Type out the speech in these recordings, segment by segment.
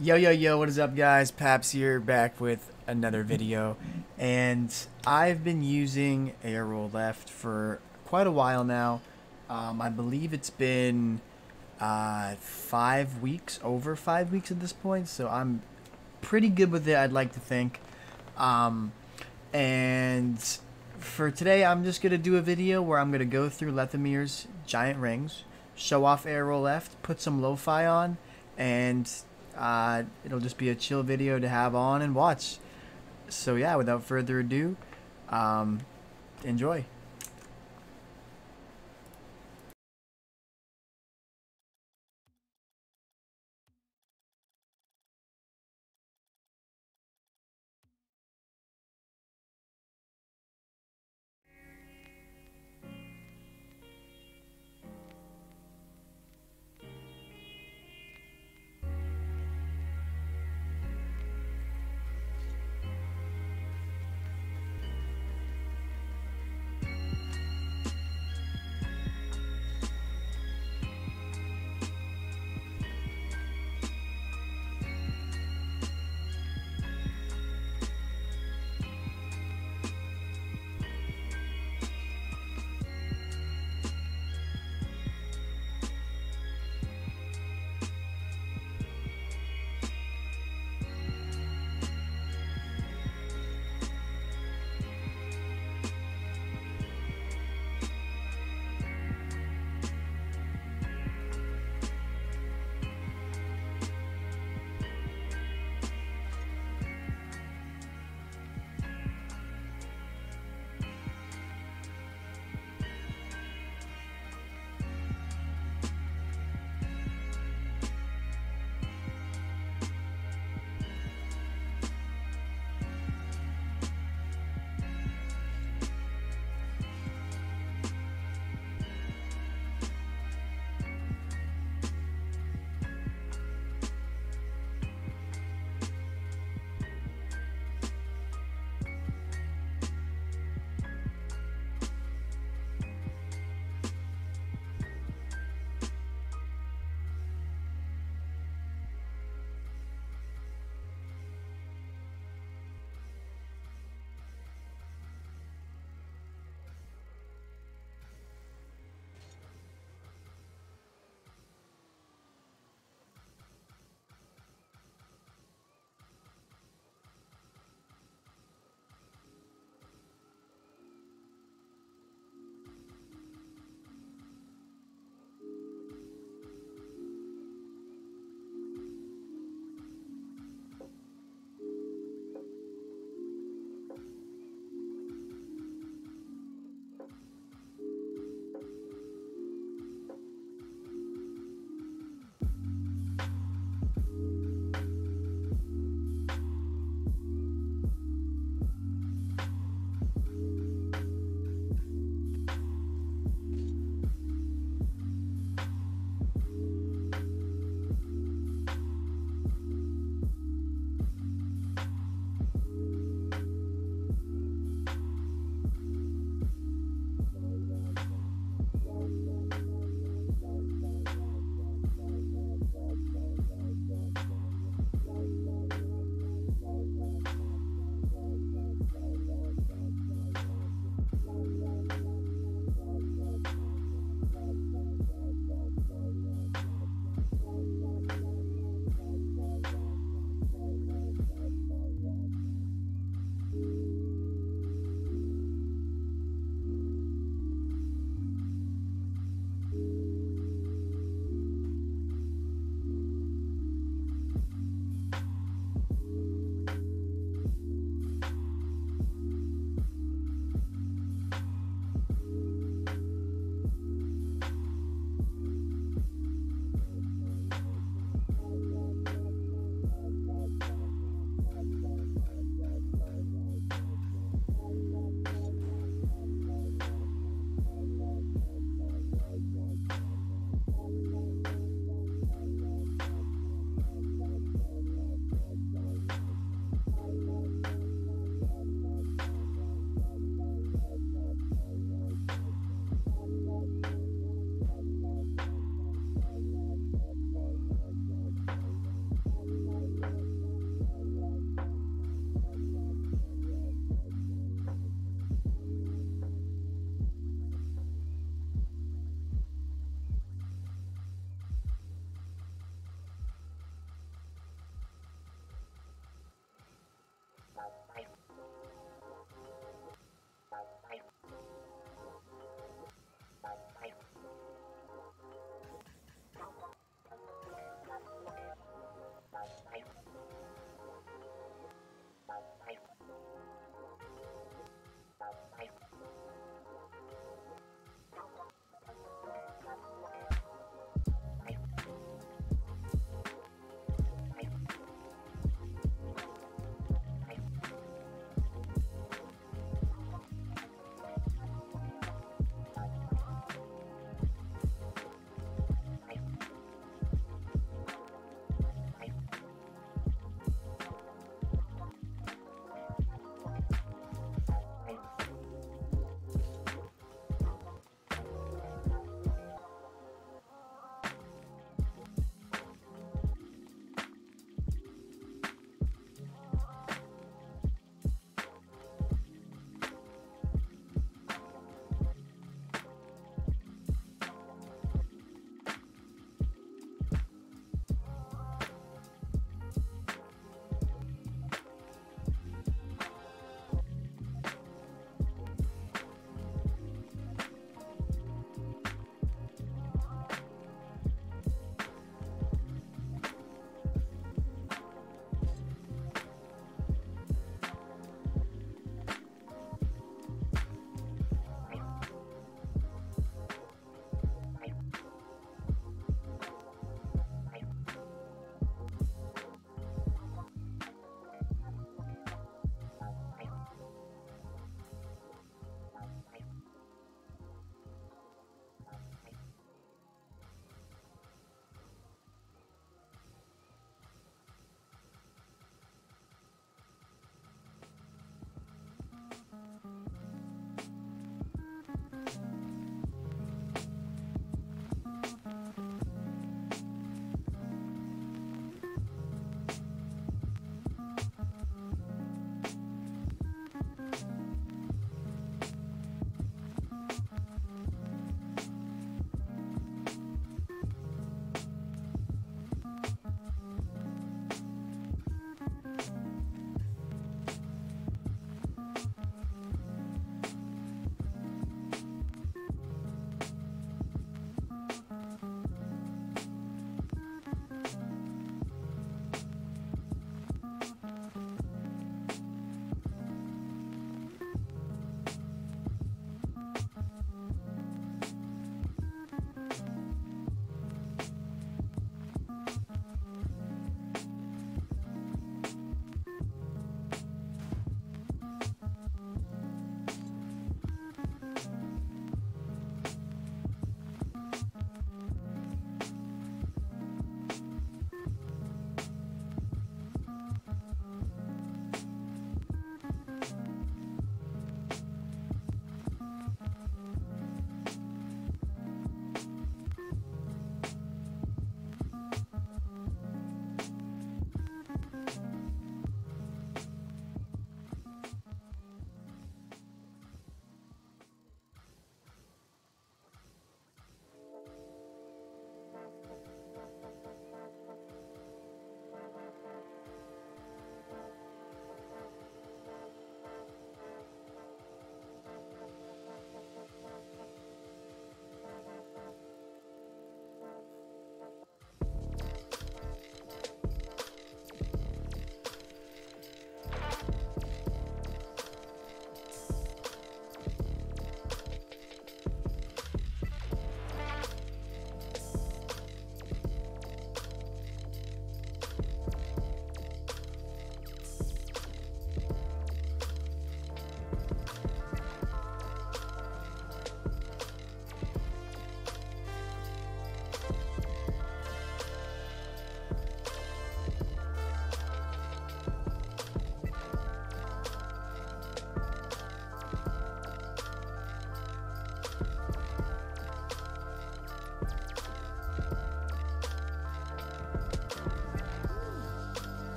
Yo, yo, yo, what is up, guys? Paps here, back with another video. And I've been using air roll left for quite a while now. Um, I believe it's been uh, five weeks, over five weeks at this point. So I'm pretty good with it, I'd like to think. Um, and for today, I'm just going to do a video where I'm going to go through Lethamyr's giant rings, show off air roll left, put some lo-fi on, and uh, it'll just be a chill video to have on and watch. So yeah, without further ado, um, enjoy.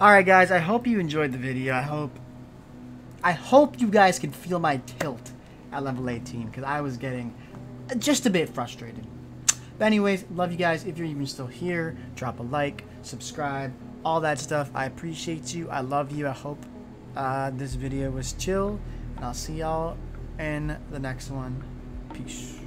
Alright guys, I hope you enjoyed the video. I hope I hope you guys can feel my tilt at level 18 because I was getting just a bit frustrated. But anyways, love you guys. If you're even still here, drop a like, subscribe, all that stuff. I appreciate you. I love you. I hope uh, this video was chill. And I'll see y'all in the next one. Peace.